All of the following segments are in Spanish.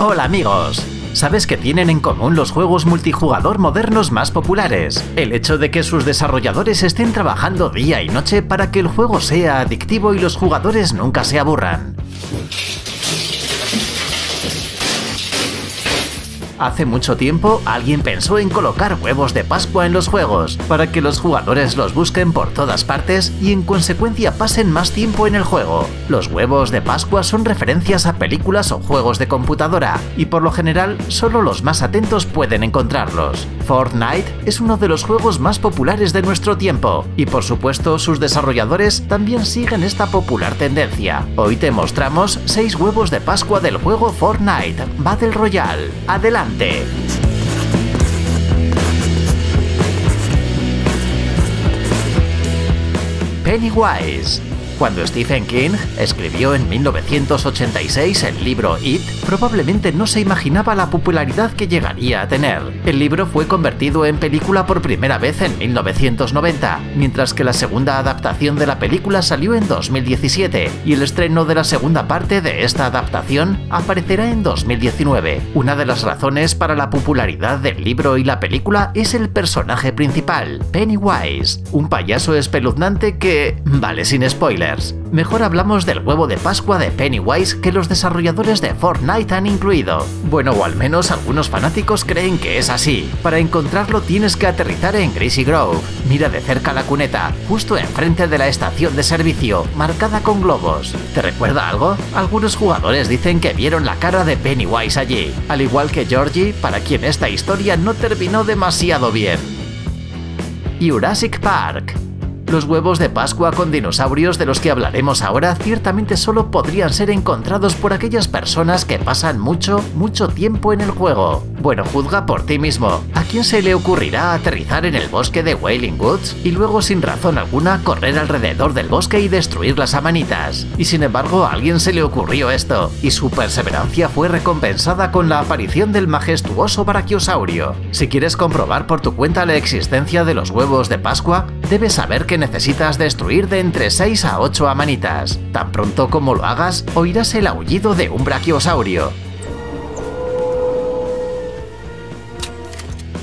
Hola amigos. ¿Sabes qué tienen en común los juegos multijugador modernos más populares? El hecho de que sus desarrolladores estén trabajando día y noche para que el juego sea adictivo y los jugadores nunca se aburran. Hace mucho tiempo alguien pensó en colocar huevos de Pascua en los juegos, para que los jugadores los busquen por todas partes y en consecuencia pasen más tiempo en el juego. Los huevos de Pascua son referencias a películas o juegos de computadora, y por lo general solo los más atentos pueden encontrarlos. Fortnite es uno de los juegos más populares de nuestro tiempo, y por supuesto sus desarrolladores también siguen esta popular tendencia. Hoy te mostramos 6 huevos de Pascua del juego Fortnite Battle Royale. ¡Adelante! Pennywise cuando Stephen King escribió en 1986 el libro It, probablemente no se imaginaba la popularidad que llegaría a tener. El libro fue convertido en película por primera vez en 1990, mientras que la segunda adaptación de la película salió en 2017 y el estreno de la segunda parte de esta adaptación aparecerá en 2019. Una de las razones para la popularidad del libro y la película es el personaje principal, Pennywise, un payaso espeluznante que, vale sin spoiler, Mejor hablamos del huevo de Pascua de Pennywise que los desarrolladores de Fortnite han incluido. Bueno, o al menos algunos fanáticos creen que es así. Para encontrarlo tienes que aterrizar en Greasy Grove. Mira de cerca la cuneta, justo enfrente de la estación de servicio, marcada con globos. ¿Te recuerda algo? Algunos jugadores dicen que vieron la cara de Pennywise allí, al igual que Georgie, para quien esta historia no terminó demasiado bien. Jurassic Park los huevos de Pascua con dinosaurios de los que hablaremos ahora ciertamente solo podrían ser encontrados por aquellas personas que pasan mucho, mucho tiempo en el juego. Bueno, juzga por ti mismo. ¿A quién se le ocurrirá aterrizar en el bosque de Wailing Woods y luego sin razón alguna correr alrededor del bosque y destruir las amanitas? Y sin embargo a alguien se le ocurrió esto, y su perseverancia fue recompensada con la aparición del majestuoso brachiosaurio. Si quieres comprobar por tu cuenta la existencia de los huevos de Pascua, debes saber que necesitas destruir de entre 6 a 8 amanitas. Tan pronto como lo hagas, oirás el aullido de un brachiosaurio.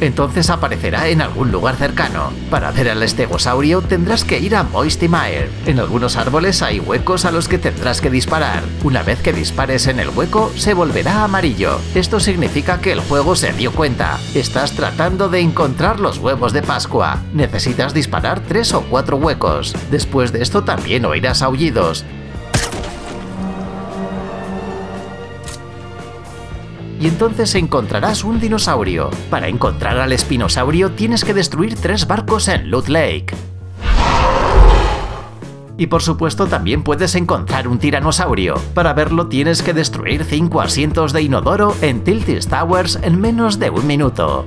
Entonces aparecerá en algún lugar cercano. Para ver al estegosaurio tendrás que ir a Moisty Mire. En algunos árboles hay huecos a los que tendrás que disparar. Una vez que dispares en el hueco, se volverá amarillo. Esto significa que el juego se dio cuenta. Estás tratando de encontrar los huevos de Pascua. Necesitas disparar tres o cuatro huecos. Después de esto también oirás aullidos. Entonces encontrarás un dinosaurio. Para encontrar al espinosaurio tienes que destruir tres barcos en Loot Lake. Y por supuesto también puedes encontrar un tiranosaurio. Para verlo tienes que destruir 5 asientos de inodoro en Tiltis Towers en menos de un minuto.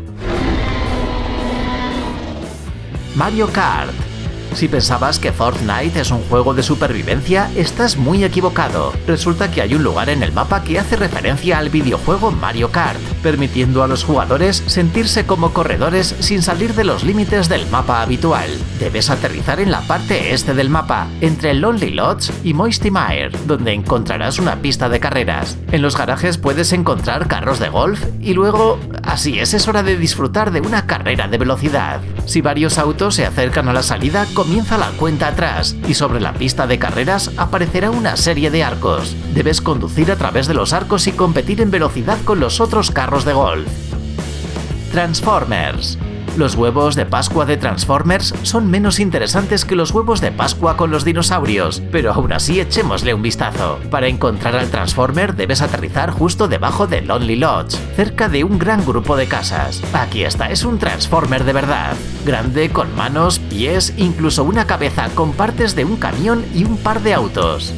Mario Kart si pensabas que Fortnite es un juego de supervivencia, estás muy equivocado. Resulta que hay un lugar en el mapa que hace referencia al videojuego Mario Kart, permitiendo a los jugadores sentirse como corredores sin salir de los límites del mapa habitual. Debes aterrizar en la parte este del mapa, entre Lonely Lodge y Moisty Mire, donde encontrarás una pista de carreras. En los garajes puedes encontrar carros de golf y luego, así es, es hora de disfrutar de una carrera de velocidad. Si varios autos se acercan a la salida, comienza la cuenta atrás y sobre la pista de carreras aparecerá una serie de arcos. Debes conducir a través de los arcos y competir en velocidad con los otros carros de golf. Transformers los huevos de Pascua de Transformers son menos interesantes que los huevos de Pascua con los dinosaurios, pero aún así echémosle un vistazo. Para encontrar al Transformer debes aterrizar justo debajo de Lonely Lodge, cerca de un gran grupo de casas. Aquí está, es un Transformer de verdad. Grande, con manos, pies, incluso una cabeza con partes de un camión y un par de autos.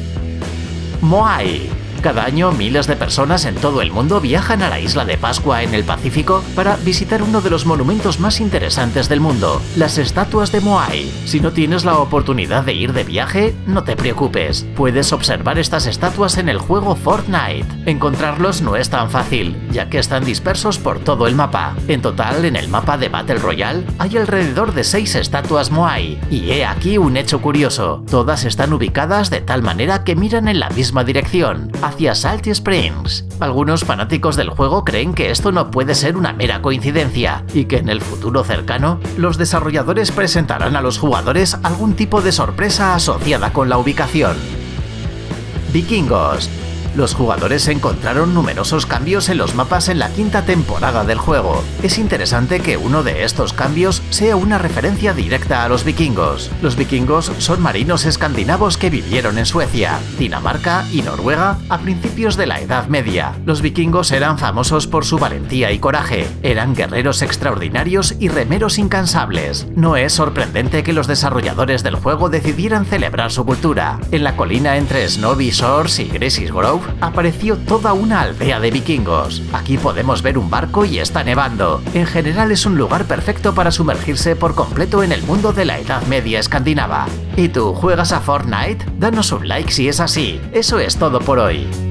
Moai cada año miles de personas en todo el mundo viajan a la isla de Pascua en el Pacífico para visitar uno de los monumentos más interesantes del mundo, las estatuas de Moai. Si no tienes la oportunidad de ir de viaje, no te preocupes, puedes observar estas estatuas en el juego Fortnite. Encontrarlos no es tan fácil, ya que están dispersos por todo el mapa. En total, en el mapa de Battle Royale hay alrededor de 6 estatuas Moai, y he aquí un hecho curioso, todas están ubicadas de tal manera que miran en la misma dirección, hacia Salt Springs. Algunos fanáticos del juego creen que esto no puede ser una mera coincidencia y que en el futuro cercano los desarrolladores presentarán a los jugadores algún tipo de sorpresa asociada con la ubicación. Vikingos los jugadores encontraron numerosos cambios en los mapas en la quinta temporada del juego. Es interesante que uno de estos cambios sea una referencia directa a los vikingos. Los vikingos son marinos escandinavos que vivieron en Suecia, Dinamarca y Noruega a principios de la Edad Media. Los vikingos eran famosos por su valentía y coraje, eran guerreros extraordinarios y remeros incansables. No es sorprendente que los desarrolladores del juego decidieran celebrar su cultura. En la colina entre Snobby Shores y Gracie Apareció toda una aldea de vikingos. Aquí podemos ver un barco y está nevando. En general es un lugar perfecto para sumergirse por completo en el mundo de la Edad Media escandinava. ¿Y tú juegas a Fortnite? Danos un like si es así. Eso es todo por hoy.